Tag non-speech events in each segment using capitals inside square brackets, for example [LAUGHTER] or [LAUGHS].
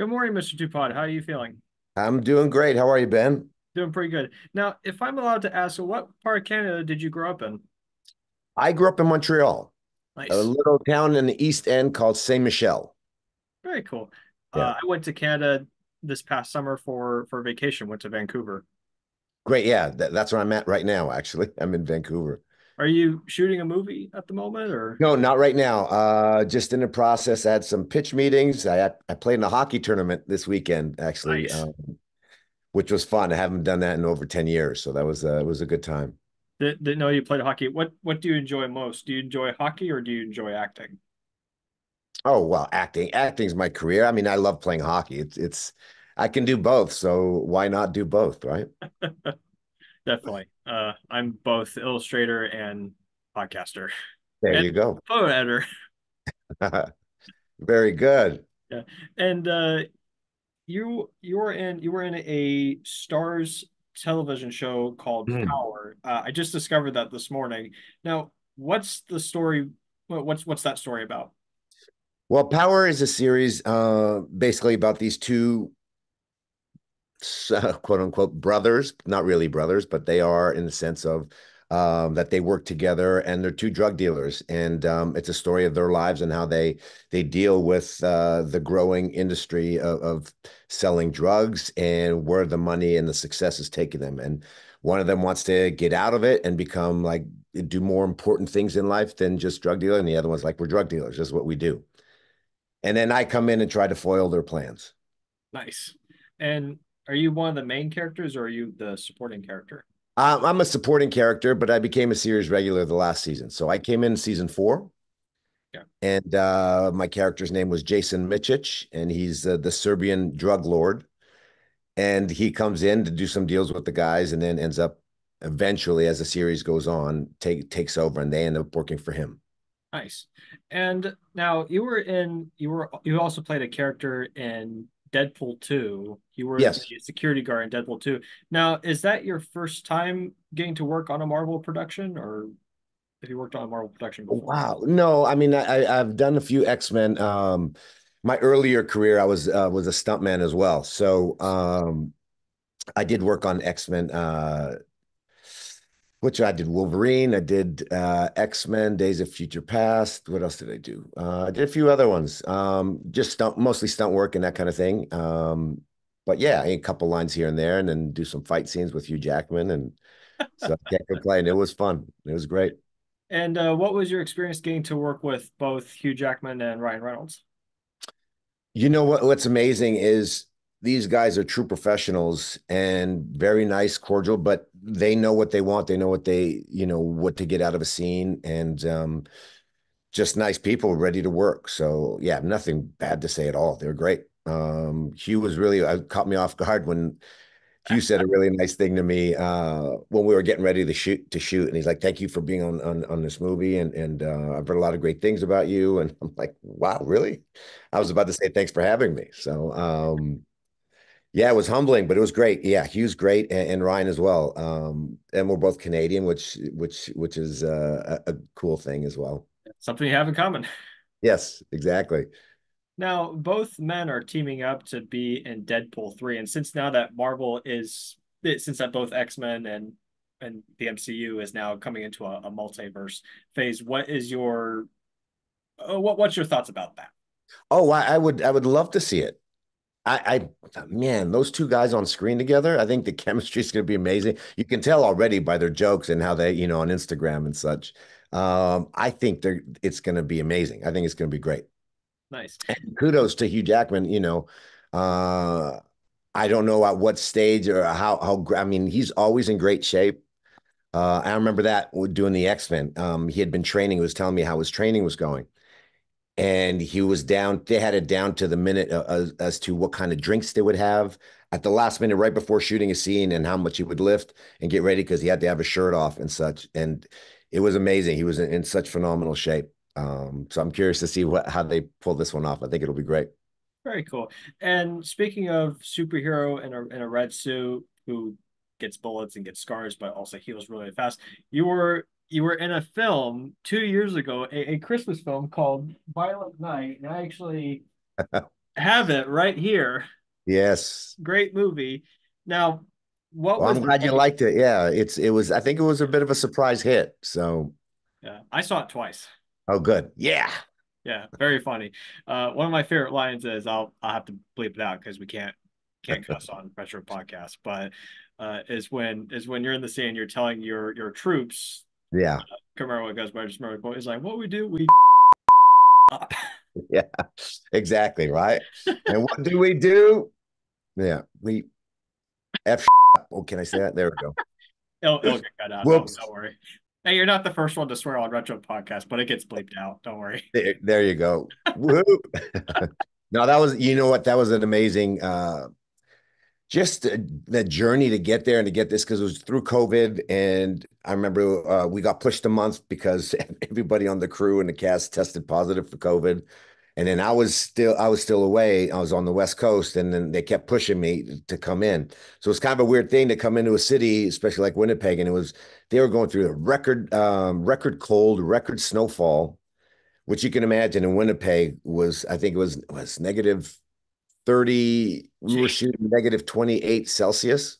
Good morning, Mr. Dopud. How are you feeling? I'm doing great. How are you, Ben? Doing pretty good. Now, if I'm allowed to ask, what part of Canada did you grow up in? I grew up in Montreal, a little town in the East End called Saint Michel. Very cool. Yeah, Uh, I went to Canada this past summer for for vacation, went to Vancouver. great. Yeah, that, that's where I'm at right now, actually. [LAUGHS] I'm in Vancouver. Are you shooting a movie at the moment or No, not right now. Uh, just in the process. I had some pitch meetings. I I played in a hockey tournament this weekend, actually, nice? um, which was fun. I haven't done that in over 10 years, so that was uh, it was a good time. Did, didn't know you played hockey. What what do you enjoy most? Do you enjoy hockey or do you enjoy acting? Oh, well, acting. Acting's my career. I mean, I love playing hockey. It's it's I can do both, so why not do both, right? [LAUGHS] Definitely. Uh, I'm both illustrator and podcaster There and you go. photo editor. [LAUGHS] [LAUGHS] Very good. Yeah. And uh you you were in you were in a Starz television show called Mm. Power. Uh, I just discovered that this morning. Now, what's the story? What's what's that story about? Well, Power is a series uh, basically about these two uh, [LAUGHS] quote unquote brothers, not really brothers, but they are in the sense of um, that they work together and they're two drug dealers. And um, it's a story of their lives and how they they deal with uh, the growing industry of, of selling drugs and where the money and the success is taking them. And one of them wants to get out of it and become like do more important things in life than just drug dealer. And the other one's like, we're drug dealers. This is what we do. And then I come in and try to foil their plans. Nice. And are you one of the main characters or are you the supporting character? Um, I'm a supporting character, but I became a series regular the last season. So I came in season four, Yeah. and uh, my character's name was Jason Micic, and he's uh, the Serbian drug lord. And he comes in to do some deals with the guys, and then ends up eventually, as the series goes on, take takes over, and they end up working for him. Nice. And now you were in you were you also played a character in Deadpool 2. You were Yes. security guard in Deadpool 2. Now, is that your first time getting to work on a Marvel production or have you worked on a Marvel production before? Wow. No, I mean, I, I- I've done a few X-Men. Um, my earlier career, I was uh, was a stuntman as well. So um, I did work on X-Men. Uh, which I did Wolverine, I did uh, X-Men, Days of Future Past. What else did I do? Uh, I did a few other ones. Um, just stunt, mostly stunt work and that kind of thing. Um, but yeah, a couple lines here and there, and then do some fight scenes with Hugh Jackman, and [LAUGHS] so I can't complain. It was fun. It was great. And uh, what was your experience getting to work with both Hugh Jackman and Ryan Reynolds? You know what? What's amazing is these guys are true professionals and very nice, cordial, but they know what they want. They know what they, you know, what to get out of a scene, and um, just nice people ready to work. So yeah, nothing bad to say at all. They're great. Um, Hugh was really uh, caught me off guard when Hugh said a really nice thing to me uh, when we were getting ready to shoot to shoot, and he's like, "Thank you for being on on, on this movie, and and uh, I've heard a lot of great things about you." And I'm like, "Wow, really?" I was about to say thanks for having me. So um, yeah, it was humbling, but it was great. Yeah, Hugh's great, and, and Ryan as well. Um, and we're both Canadian, which which which is uh, a, a cool thing as well. Something you have in common. Yes, exactly. Now, both men are teaming up to be in Deadpool 3. And since now that Marvel is, since that both X-Men and and the MCU is now coming into a, a multiverse phase, what is your uh, what what's your thoughts about that? Oh, I, I would I would love to see it. I, I man, those two guys on screen together, I think the chemistry is going to be amazing. You can tell already by their jokes and how they, you know, on Instagram and such. Um, I think they're it's going to be amazing. I think it's going to be great. Nice. kudos to Hugh Jackman. You know, uh, I don't know at what stage or how how I mean, he's always in great shape. Uh, I remember that doing the X-Men. Um, he had been training. He was telling me how his training was going, and he was down. They had it down to the minute uh, as, as to what kind of drinks they would have at the last minute, right before shooting a scene, and how much he would lift and get ready because he had to have a shirt off and such. And it was amazing. He was in, in such phenomenal shape. Um, so I'm curious to see what how they pull this one off. I think it'll be great. Very cool. And speaking of superhero in a in a red suit who gets bullets and gets scars, but also heals really fast, you were you were in a film two years ago, a, a Christmas film called Violent Night, and I actually [LAUGHS] have it right here. Yes. Great movie. Now, what Well, was I'm glad you liked it. Yeah, it's it was. I think it was a bit of a surprise hit. So, Yeah, I saw it twice. oh, good. Yeah. Yeah, very funny. Uh, one of my favorite lines is I'll I'll have to bleep it out because we can't can't cuss on retro podcast, but uh, is when is when you're in the scene, you're telling your your troops, Yeah. can't remember what goes by, just remember it's like what we do, we [LAUGHS] Yeah. Exactly. Right. [LAUGHS] And what do we do? Yeah. We F. Oh, can I say that? There we go. it'll, it'll get cut out. Whoops. Don't, don't worry. Hey, you're not the first one to swear on retro podcast, but it gets bleeped out. Don't worry. There, there you go. Woo. [LAUGHS] no, that was, you know what? That was an amazing, uh, just the journey to get there and to get this because it was through COVID. And I remember uh, we got pushed a month because [LAUGHS] everybody on the crew and the cast tested positive for COVID. And then I was still, I was still away. I was on the West Coast, and then they kept pushing me to come in. So it's kind of a weird thing to come into a city, especially like Winnipeg. And it was they were going through a record, um, record cold, record snowfall which you can imagine in Winnipeg was, I think it was was negative 30. We were shooting negative 28 Celsius.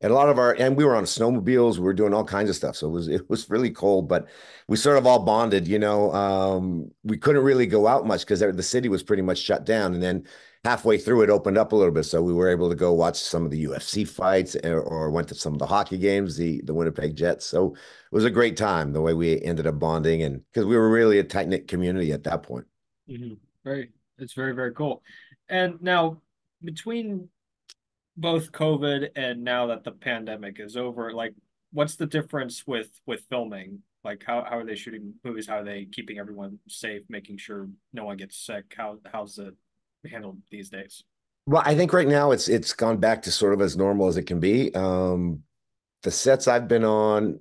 And a lot of our, and we were on snowmobiles, we were doing all kinds of stuff. So it was, it was really cold, but we sort of all bonded, you know. Um, we couldn't really go out much because the city was pretty much shut down. And then halfway through, it opened up a little bit. So we were able to go watch some of the UFC fights or, or went to some of the hockey games, the, the Winnipeg Jets. So it was a great time the way we ended up bonding. And because we were really a tight knit community at that point. Mhm. Very, it's very, very cool. And now between both COVID and now that the pandemic is over, like what's the difference with with filming? Like how, how are they shooting movies? How are they keeping everyone safe, making sure no one gets sick? How how's it handled these days? Well, I think right now it's it's gone back to sort of as normal as it can be. Um, the sets I've been on,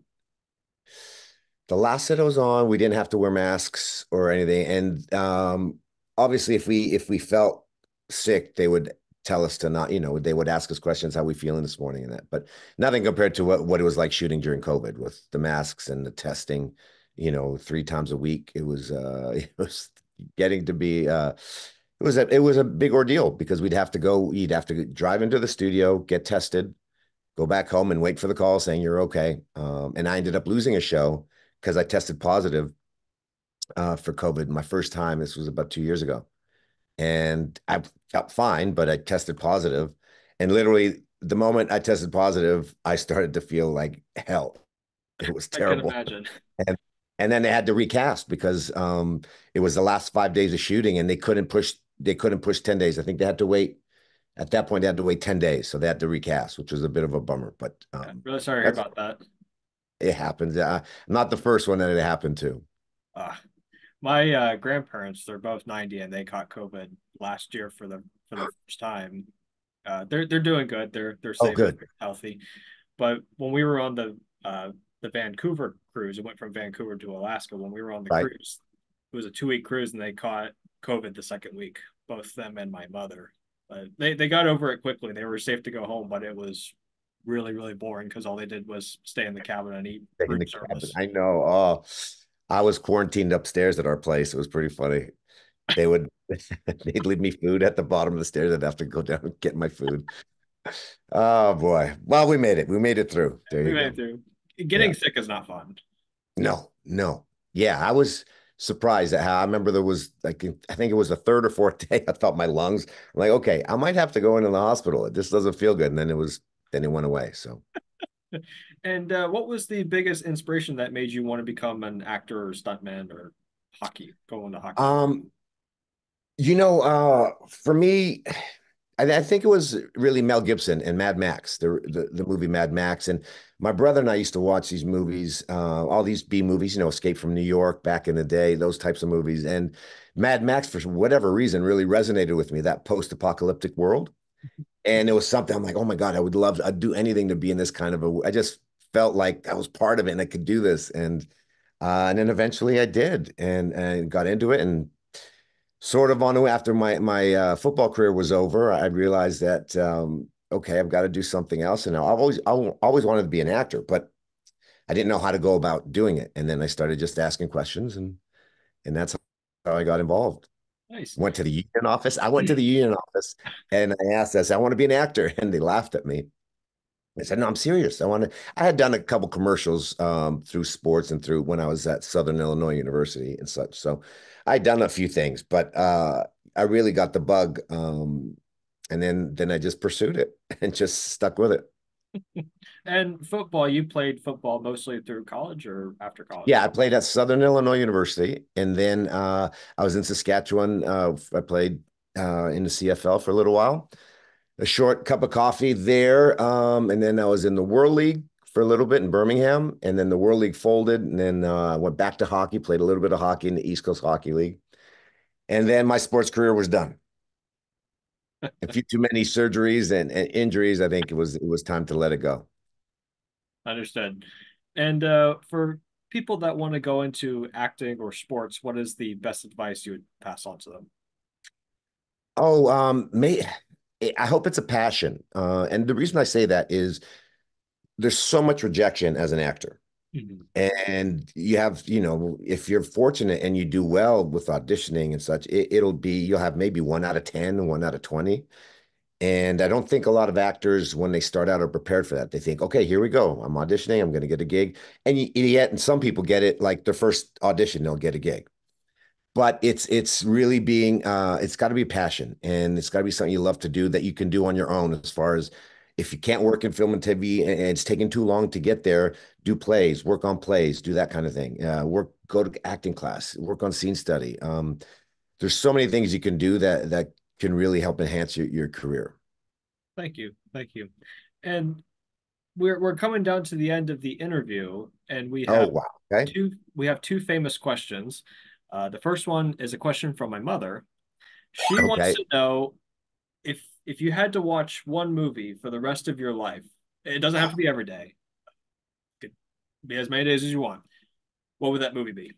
the last set I was on, we didn't have to wear masks or anything. And um, obviously, if we if we felt sick, they would tell us to not, you know, they would ask us questions, how we feeling this morning and that. But nothing compared to what, what it was like shooting during COVID with the masks and the testing, you know, three times a week. It was uh [LAUGHS] it was getting to be uh it was a it was a big ordeal because we'd have to go, you'd have to drive into the studio, get tested, go back home and wait for the call saying you're okay. Um, and I ended up losing a show because I tested positive uh, for COVID my first time. This was about two years ago. And I felt fine, but I tested positive. And literally, the moment I tested positive, I started to feel like hell. It was [LAUGHS] terrible. [LAUGHS] And and then they had to recast because um, it was the last five days of shooting, and they couldn't push they couldn't push ten days. I think they had to wait. At that point, they had to wait ten days, so they had to recast, which was a bit of a bummer. But um, really sorry to hear that's about that. it happens. Uh, not the first one that it happened to. Uh, my uh, grandparents, they're both 90 and they caught COVID last year for the for the first time. Uh, they're they're doing good. They're they're Oh, safe, good. healthy. But when we were on the uh, the Vancouver cruise, it went from Vancouver to Alaska. When we were on the Right. cruise, it was a two week cruise, and they caught COVID the second week, both them and my mother. But they they got over it quickly. They were safe to go home, but it was really really boring because all they did was stay in the cabin and eat in the cabin. I know. Oh, I was quarantined upstairs at our place. It was pretty funny. They would [LAUGHS] they'd leave me food at the bottom of the stairs. I'd have to go down and get my food. Oh boy. Well, we made it. We made it through. There We made go. it through. Getting Yeah. sick is not fun. No, no. Yeah, I was surprised at how I remember there was like I think it was the third or fourth [LAUGHS] day. I felt my lungs. I'm like, okay, I might have to go into the hospital. It just doesn't feel good. And then it was then it went away. So And uh, what was the biggest inspiration that made you want to become an actor or stuntman or hockey, go into hockey? um You know, uh, for me, I, I think it was really Mel Gibson and Mad Max, the, the the movie Mad Max. And my brother and I used to watch these movies, uh, all these B movies, you know, Escape from New York back in the day, those types of movies. And Mad Max, for whatever reason, really resonated with me, that post-apocalyptic world. And it was something I'm like, oh my God, I would love, I'd do anything to be in this kind of a, I just felt like I was part of it and I could do this. And uh, and then eventually I did and and got into it and sort of on after my my uh, football career was over, I realized that um, okay, I've got to do something else. And I've always I always wanted to be an actor, but I didn't know how to go about doing it. And then I started just asking questions, and and that's how I got involved. Nice. Went to the union office. I went to the union office and I asked, I said, I want to be an actor. [LAUGHS] And they laughed at me. I said, no, I'm serious. I want to. I had done a couple commercials um, through sports and through when I was at Southern Illinois University and such. So I'd done a few things, but uh, I really got the bug. Um, and then then I just pursued it [LAUGHS] and just stuck with it. And football, you played football mostly through college or after college? Yeah, I played at Southern Illinois University, and then uh, I was in Saskatchewan. Uh, I played uh, in the CFL for a little while. A short cup of coffee there, um, and then I was in the World League for a little bit in Birmingham, and then the World League folded, and then uh, I went back to hockey, played a little bit of hockey in the East Coast Hockey League, and then my sports career was done. A few too many surgeries and, and injuries. I think it was it was time to let it go. Understood. And uh, for people that want to go into acting or sports, what is the best advice you would pass on to them? Oh, um, may I hope it's a passion. Uh, and the reason I say that is there's so much rejection as an actor. Mm-hmm. And you have, you know, if you're fortunate and you do well with auditioning and such, it, will be, you'll have maybe one out of 10, one out of 20. And I don't think a lot of actors, when they start out, are prepared for that. They think, okay, here we go. I'm auditioning. I'm going to get a gig. And yet, and some people get it like their first audition, they'll get a gig. But it's it's really being uh, it's got to be passion, and it's got to be something you love to do that you can do on your own. As far as if you can't work in film and TV and it's taking too long to get there, do plays, work on plays, do that kind of thing. Uh, work, go to acting class, work on scene study. Um, there's so many things you can do that that can really help enhance your, your career. Thank you. Thank you. And we're we're coming down to the end of the interview, and we oh, have oh, wow. okay. two we have two famous questions. Uh, the first one is a question from my mother. She okay. wants to know if if you had to watch one movie for the rest of your life, it doesn't have to be every day. It could be as many days as you want. What would that movie be?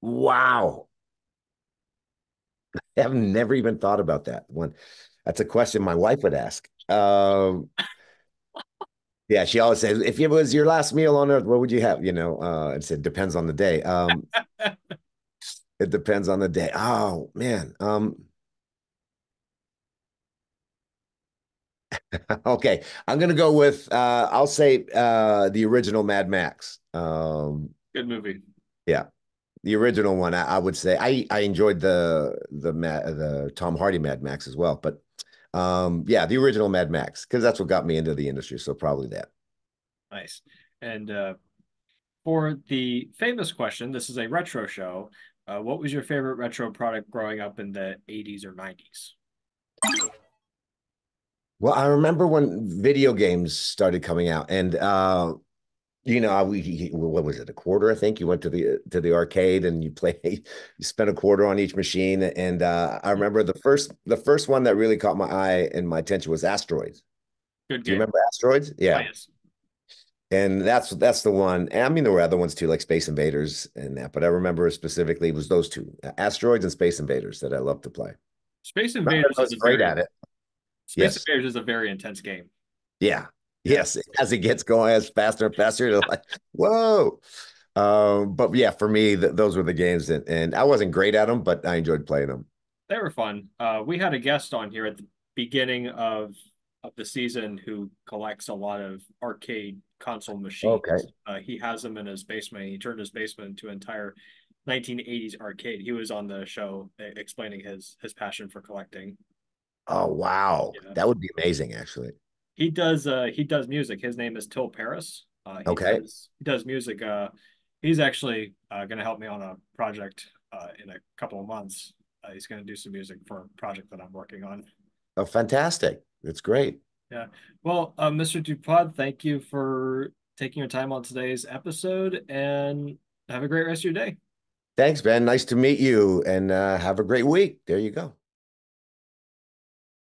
Wow. [LAUGHS] I've never even thought about that one. That's a question my wife would ask. Um, [LAUGHS] yeah, she always says, if it was your last meal on earth, what would you have? You know, uh, it said depends on the day. Um, [LAUGHS] it depends on the day. Oh man. Um, [LAUGHS] okay, I'm gonna go with uh, I'll say uh, the original Mad Max. Um, Good movie. Yeah, the original one. I, I, would say I I enjoyed the the the Tom Hardy Mad Max as well, but um, yeah, the original Mad Max because that's what got me into the industry. So probably that. Nice. And uh, for the famous question, this is a retro show. Uh, what was your favorite retro product growing up in the 80s or 90s? Well, I remember when video games started coming out, and uh, you know, we what was it? A quarter, I think. You went to the to the arcade and you [LAUGHS] play. You spent a quarter on each machine, and uh, I remember the first the first one that really caught my eye and my attention was Asteroids. Good game. Do you remember Asteroids? Yeah. Oh, yes. And that's that's the one. And I mean, there were other ones too, like Space Invaders and that. But I remember specifically it was those two, Asteroids and Space Invaders, that I loved to play. Space Invaders I was great very, at it. Space yes. Invaders is a very intense game. Yeah. Yes. [LAUGHS] As it gets going, as faster and faster, you're like, whoa. Um, but yeah, for me, th- those were the games that, and I wasn't great at them, but I enjoyed playing them. They were fun. Uh, we had a guest on here at the beginning of of the season who collects a lot of arcade console machines. Okay. Uh, he has them in his basement. He turned his basement into an entire 1980s arcade. He was on the show explaining his his passion for collecting. Oh wow, yeah. that would be amazing, actually. He does. Uh, he does music. His name is Till Paris. Uh, he okay. Does, he does music. Uh, he's actually uh, going to help me on a project uh, in a couple of months. Uh, he's going to do some music for a project that I'm working on. Oh, fantastic! It's great. Yeah. Well, uh, Mr. Dopud, thank you for taking your time on today's episode, and have a great rest of your day. Thanks, Ben. Nice to meet you, and uh, have a great week. There you go.